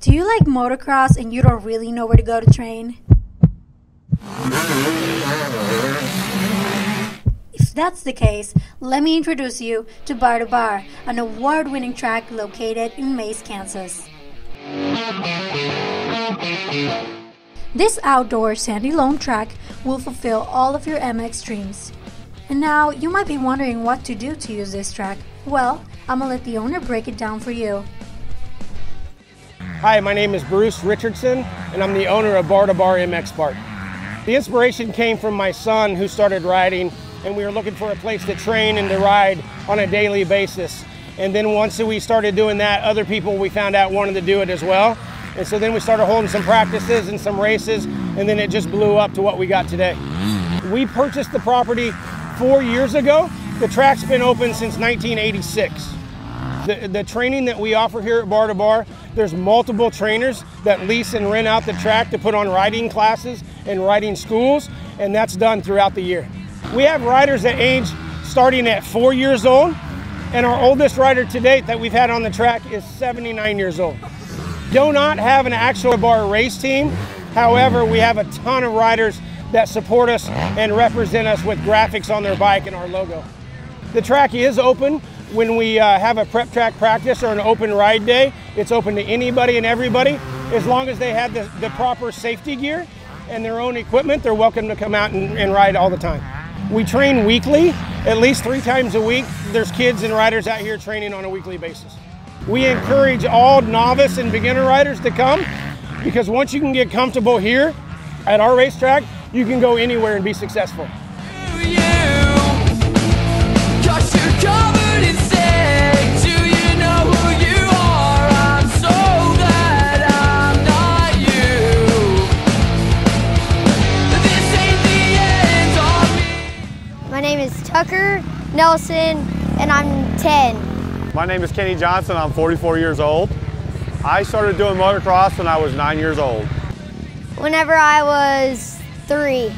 Do you like motocross and you don't really know where to go to train? If that's the case, let me introduce you to Bar2Bar, an award winning track located in Mays, Kansas. This outdoor sandy loam track will fulfill all of your MX dreams. And now you might be wondering what to do to use this track. Well, I'm gonna let the owner break it down for you. Hi, my name is Bruce Richardson, and I'm the owner of Bar2Bar MX Park. The inspiration came from my son who started riding, and we were looking for a place to train and to ride on a daily basis. And then once we started doing that, other people we found out wanted to do it as well. And so then we started holding some practices and some races, and then it just blew up to what we got today. We purchased the property four years ago. The track's been open since 1986. The, the training that we offer here at Bar2Bar, there's multiple trainers that lease and rent out the track to put on riding classes and riding schools, and that's done throughout the year. We have riders that age starting at four years old, and our oldest rider to date that we've had on the track is 79 years old. Do not have an actual bar race team. However, we have a ton of riders that support us and represent us with graphics on their bike and our logo. The track is open when we uh, have a prep track practice or an open ride day, it's open to anybody and everybody. As long as they have the, the proper safety gear and their own equipment, they're welcome to come out and, and ride all the time. We train weekly, at least three times a week. There's kids and riders out here training on a weekly basis. We encourage all novice and beginner riders to come because once you can get comfortable here at our racetrack, you can go anywhere and be successful. My name is Tucker Nelson and I'm 10. My name is Kenny Johnson. I'm 44 years old. I started doing motocross when I was nine years old. Whenever I was three.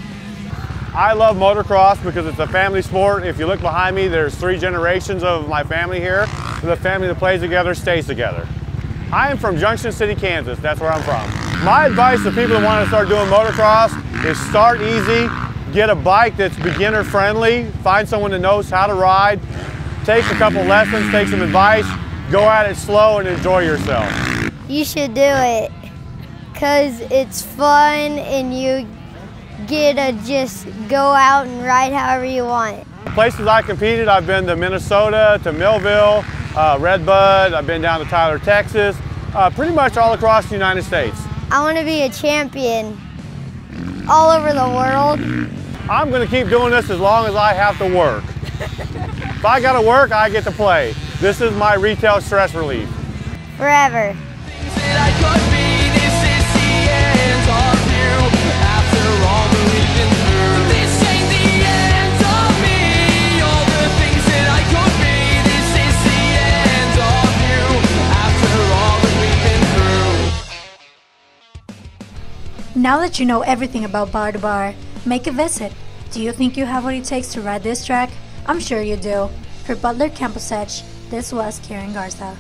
I love motocross because it's a family sport. If you look behind me, there's three generations of my family here. The family that plays together stays together. I am from Junction City, Kansas. That's where I'm from. My advice to people that want to start doing motocross is start easy, get a bike that's beginner friendly, find someone that knows how to ride, take a couple lessons, take some advice, go at it slow and enjoy yourself. You should do it because it's fun and you get to just go out and ride however you want. Places I competed, I've been to Minnesota, to Millville, uh, Redbud, I've been down to Tyler, Texas, uh, pretty much all across the United States. I want to be a champion all over the world. I'm going to keep doing this as long as I have to work. if I got to work, I get to play. This is my retail stress relief. Forever. Now that you know everything about Bar2Bar, make a visit. Do you think you have what it takes to ride this track? I'm sure you do. For Butler Campus Edge, this was Karen Garza.